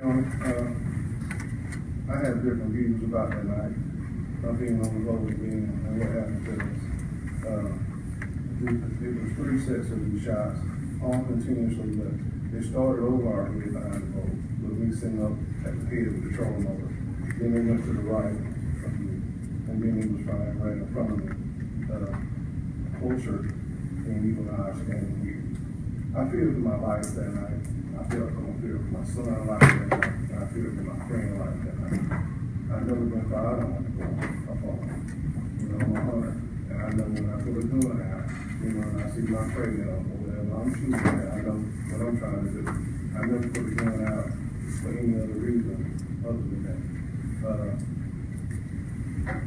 You know, uh, I have different views about that night, of being on the road again and what happened to us. Uh, it, was three sets of these shots, all continuously, but it started over our head behind the boat, with me sitting up at the head of the patrol motor. Then it went to the right of me, and then he was firing right in front of me, uh, closer than even I was standing here. I feared my life that night. I felt I'm fear for my son life that. I feared for my friend life that. I've never been fired on before. I fought. You know, a hunter. And I know when I put a gun out, you know, and I see my trailer or whatever, I'm shooting at, I know what I'm trying to do. I never put a gun out for any other reason other than that. Uh,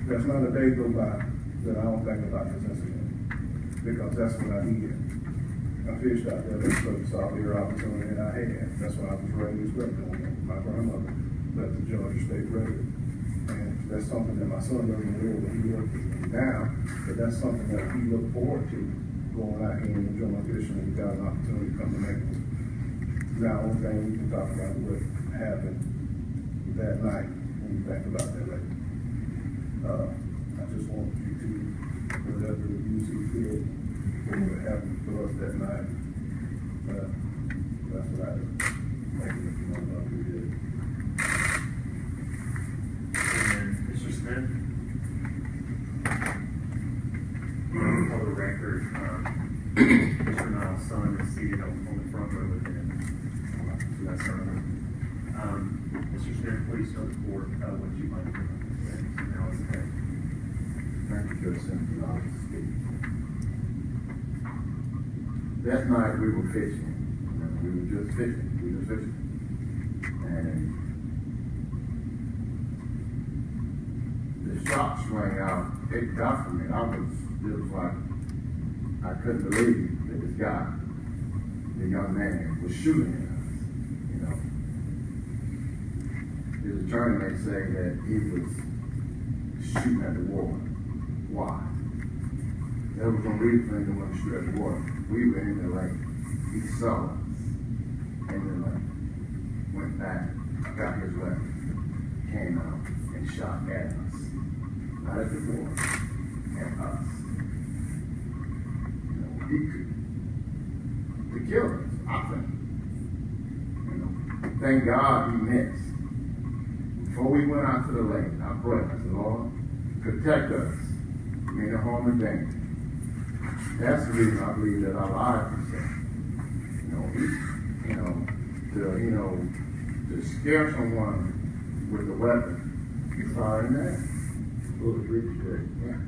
there's not a day go by that I don't think about this incident. Because that's what I did. I fished out there, what saw the opportunity that I had. That's why I was raised with doing My grandmother left the Georgia State Railroad. And that's something that my son doesn't do when he works now, but that's something that he look forward to, going out here and enjoying fishing and got an opportunity to come to Macon. Now, one thing we can talk about what happened that night, when you think about that later. Uh, I just want you to, whatever you see fit, for what that night. Uh, that's what I, thank you, if you don't know who. And Mr. Smith? For the record, um, Mr. Miles' son is seated on, on the front row with him. Yes, sir. Um, Mr. Smith, please tell the court, uh, what like to say. Now okay. Thank you, Judge Simpson. I'll speak. That night we were fishing. We were just fishing. We were fishing. And the shots rang out. It got from me. I was, it was like, I couldn't believe that this guy, the young man, was shooting at us, you know. His attorney may say that he was shooting at the water. Why? That was no reason for him to want to shoot at the water. We were in the lake. He saw us in the lake. Went back, got his weapon, came out and shot at us. Not at the water, at us. You know, he could, to kill us, I think. You know, thank God he missed. Before we went out to the lake, I prayed, Lord, protect us from any harm or danger. That's the reason I believe that our lives are saved. You know, you know, to, you know, to scare someone with a weapon, you fire in there. Bullet reach straight, yeah.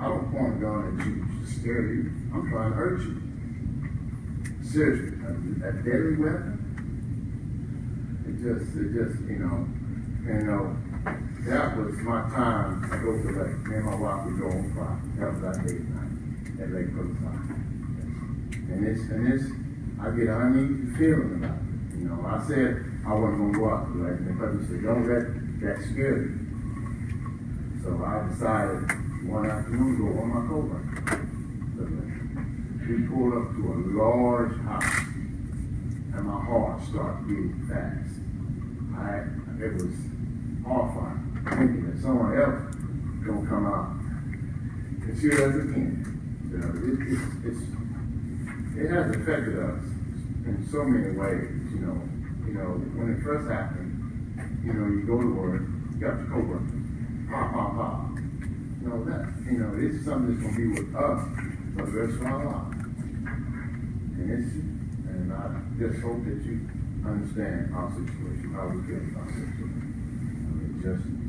I don't point a gun at you to scare you. I'm trying to hurt you. Seriously, a, a deadly weapon? It just, it just, you know, you uh, know, that was my time to go to Lake. Me and my wife would go on fire. That was our date night at Lake Brookside. And it's, and it's, I get an uneasy feeling about it. You know, I said I wasn't gonna go out to lake, and the person said, don't let that scare you. So I decided one afternoon to go on my coworker. to. We pulled up to a large house, and my heart started beating fast. I, it was someone else gonna come out and shoot us again. You know, it, it's, it's, it has affected us in so many ways, you know. You know, when it first happened, you know, you go to work, you got your coworkers, pop, pop, pop. You know, that, you know, is something that's gonna be with us for the rest of our lives. And it's, and I just hope that you understand our situation, how we feel about this. I mean, just,